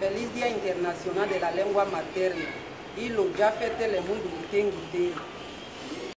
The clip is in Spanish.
Feliz Día Internacional de la Lengua Materna. Hilo ya fete le mundo que